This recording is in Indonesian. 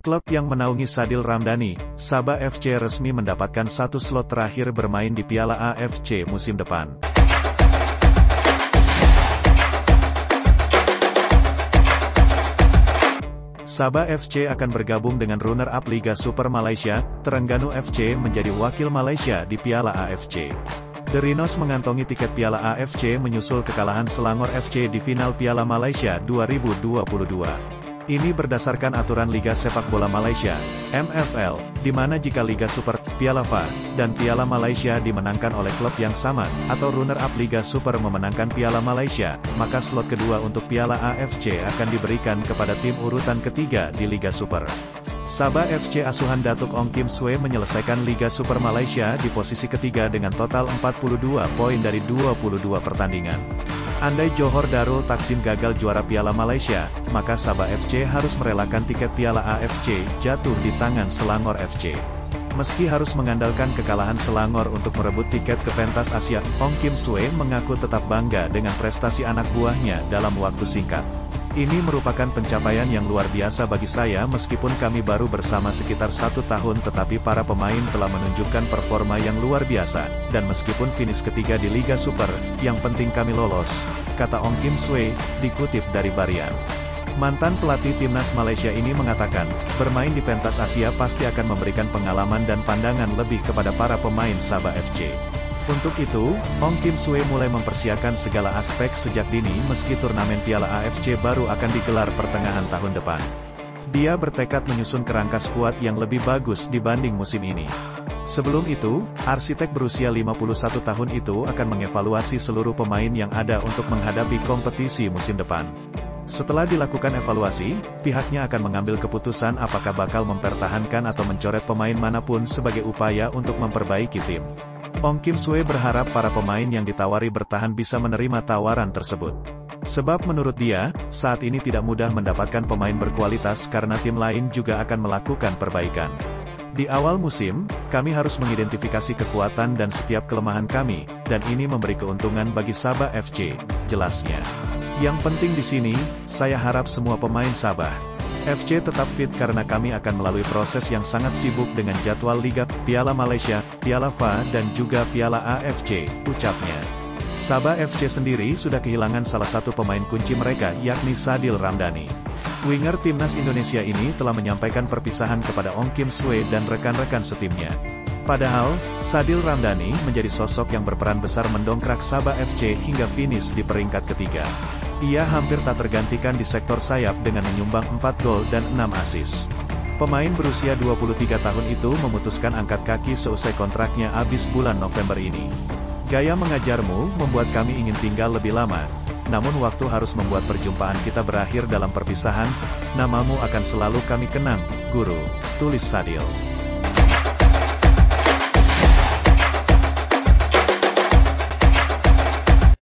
Klub yang menaungi Sadil Ramdhani, Sabah FC resmi mendapatkan satu slot terakhir bermain di Piala AFC musim depan. Sabah FC akan bergabung dengan runner-up Liga Super Malaysia, Terengganu FC menjadi wakil Malaysia di Piala AFC. The Rhinos mengantongi tiket Piala AFC menyusul kekalahan Selangor FC di final Piala Malaysia 2022. Ini berdasarkan aturan Liga Sepak Bola Malaysia, MFL, di mana jika Liga Super, Piala FA, dan Piala Malaysia dimenangkan oleh klub yang sama, atau runner-up Liga Super memenangkan Piala Malaysia, maka slot kedua untuk Piala AFC akan diberikan kepada tim urutan ketiga di Liga Super. Sabah FC asuhan Datuk Ong Kim Sue menyelesaikan Liga Super Malaysia di posisi ketiga dengan total 42 poin dari 22 pertandingan. Andai Johor Darul Taksim gagal juara Piala Malaysia, maka Sabah FC harus merelakan tiket Piala AFC jatuh di tangan Selangor FC. Meski harus mengandalkan kekalahan Selangor untuk merebut tiket ke pentas Asia, Ong Kim Sue mengaku tetap bangga dengan prestasi anak buahnya dalam waktu singkat. Ini merupakan pencapaian yang luar biasa bagi saya meskipun kami baru bersama sekitar satu tahun tetapi para pemain telah menunjukkan performa yang luar biasa, dan meskipun finish ketiga di Liga Super, yang penting kami lolos, kata Ong Kim Swee, dikutip dari Barian. Mantan pelatih timnas Malaysia ini mengatakan, bermain di pentas Asia pasti akan memberikan pengalaman dan pandangan lebih kepada para pemain Sabah FC. Untuk itu, Ong Kim Sue mulai mempersiapkan segala aspek sejak dini meski turnamen Piala AFC baru akan digelar pertengahan tahun depan. Dia bertekad menyusun kerangka skuad yang lebih bagus dibanding musim ini. Sebelum itu, arsitek berusia 51 tahun itu akan mengevaluasi seluruh pemain yang ada untuk menghadapi kompetisi musim depan. Setelah dilakukan evaluasi, pihaknya akan mengambil keputusan apakah bakal mempertahankan atau mencoret pemain mana pun sebagai upaya untuk memperbaiki tim. Ong Kim Sue berharap para pemain yang ditawari bertahan bisa menerima tawaran tersebut. Sebab menurut dia, saat ini tidak mudah mendapatkan pemain berkualitas karena tim lain juga akan melakukan perbaikan. Di awal musim, kami harus mengidentifikasi kekuatan dan setiap kelemahan kami, dan ini memberi keuntungan bagi Sabah FC, jelasnya. Yang penting di sini, saya harap semua pemain Sabah, FC tetap fit karena kami akan melalui proses yang sangat sibuk dengan jadwal Liga, Piala Malaysia, Piala FA dan juga Piala AFC, ucapnya. Sabah FC sendiri sudah kehilangan salah satu pemain kunci mereka yakni Sadil Ramdhani. Winger timnas Indonesia ini telah menyampaikan perpisahan kepada Ong Kim Sue dan rekan-rekan setimnya. Padahal, Sadil Ramdhani menjadi sosok yang berperan besar mendongkrak Sabah FC hingga finish di peringkat ketiga. Ia hampir tak tergantikan di sektor sayap dengan menyumbang 4 gol dan 6 asis. Pemain berusia 23 tahun itu memutuskan angkat kaki seusai kontraknya habis bulan November ini. Gaya mengajarmu membuat kami ingin tinggal lebih lama, namun waktu harus membuat perjumpaan kita berakhir dalam perpisahan, namamu akan selalu kami kenang, guru, tulis Sadil.